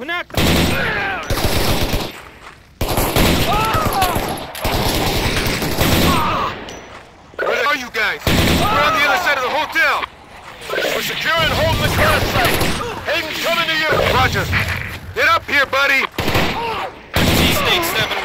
هناك Where are you guys? We're on the other side of the hotel. We're securing holding this last site. Hayden's coming to you. Roger. Get up here, buddy. T-Snake 7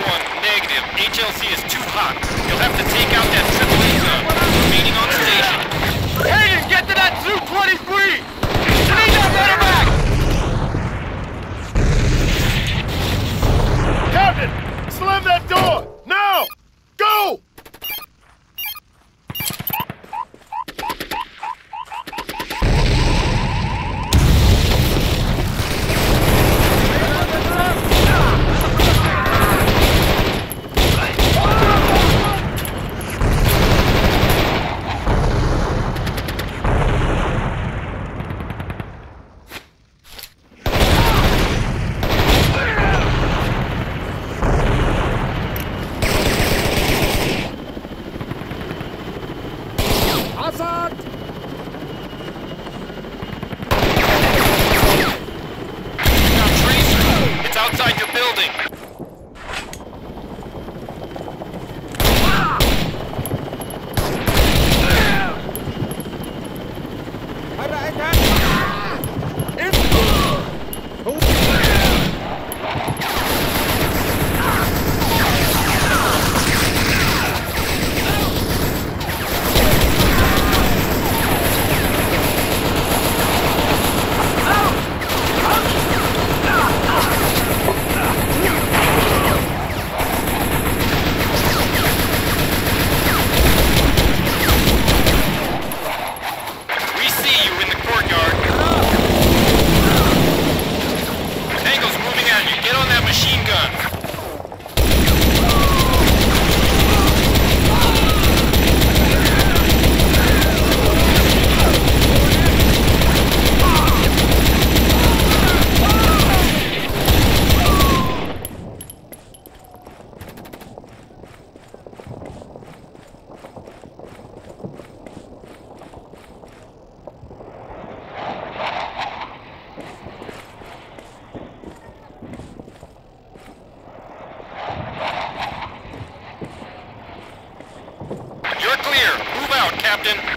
Captain.